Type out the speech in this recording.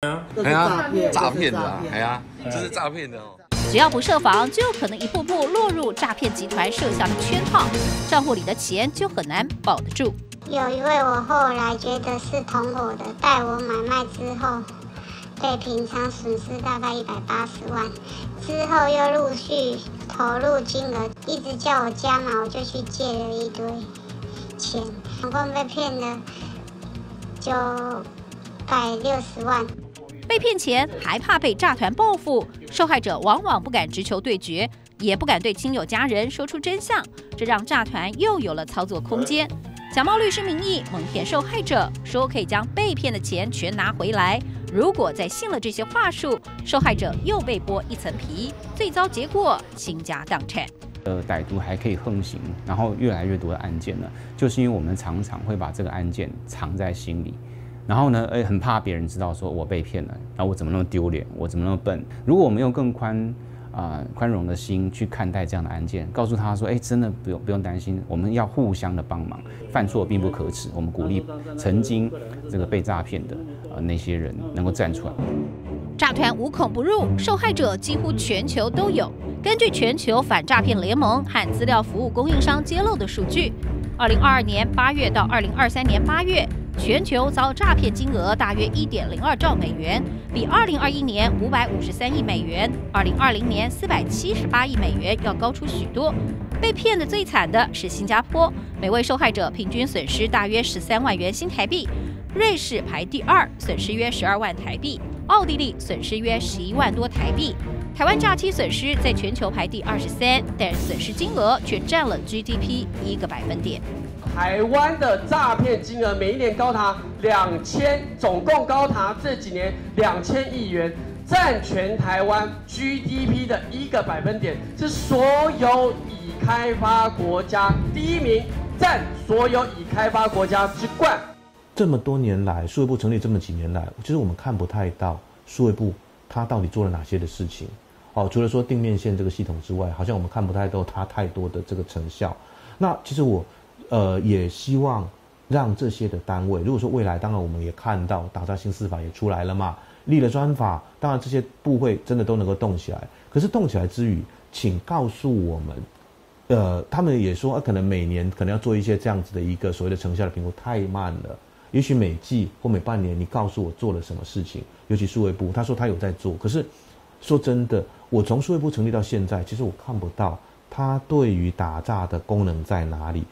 哎呀，诈骗的，哎呀，这是诈骗的哦。只要不设防，就有可能一步步落入诈骗集团设下的圈套，账户里的钱就很难保得住。有一位我后来觉得是同伙的，带我买卖之后，被平仓损失大概一百八十万，之后又陆续投入金额，一直叫我加码，我就去借了一堆钱，总共被骗了九百六十万。被骗钱还怕被诈团报复，受害者往往不敢直球对决，也不敢对亲友家人说出真相，这让诈团又有了操作空间。假冒律师名义蒙骗受害者，说可以将被骗的钱全拿回来。如果再信了这些话术，受害者又被剥一层皮，最糟结果倾家荡产。呃，歹徒还可以横行，然后越来越多的案件呢，就是因为我们常常会把这个案件藏在心里。然后呢，诶，很怕别人知道说我被骗了，那我怎么那么丢脸？我怎么那么笨？如果我们用更宽啊宽容的心去看待这样的案件，告诉他说，哎，真的不用不用担心，我们要互相的帮忙，犯错并不可耻。我们鼓励曾经这个被诈骗的呃那些人能够站出来。诈团无孔不入，受害者几乎全球都有。根据全球反诈骗联盟和资料服务供应商揭露的数据，二零二二年八月到二零二三年八月。全球遭诈骗金额大约一点零二兆美元，比二零二一年五百五十三亿美元、二零二零年四百七十八亿美元要高出许多。被骗的最惨的是新加坡，每位受害者平均损失大约十三万元新台币；瑞士排第二，损失约十二万台币；奥地利损失约十一万多台币。台湾诈欺损失在全球排第二十三，但损失金额却占了 GDP 一个百分点。台湾的诈骗金额每一年高达两千，总共高达这几年两千亿元，占全台湾 GDP 的一个百分点，是所有已开发国家第一名，占所有已开发国家之冠。这么多年来，数位部成立这么几年来，其实我们看不太到数位部它到底做了哪些的事情。哦，除了说定面线这个系统之外，好像我们看不太到它太多的这个成效。那其实我。呃，也希望让这些的单位，如果说未来，当然我们也看到打造新司法也出来了嘛，立了专法，当然这些部会真的都能够动起来。可是动起来之余，请告诉我们，呃，他们也说，可能每年可能要做一些这样子的一个所谓的成效的评估，太慢了。也许每季或每半年，你告诉我做了什么事情，尤其数位部，他说他有在做，可是说真的，我从数位部成立到现在，其实我看不到他对于打诈的功能在哪里。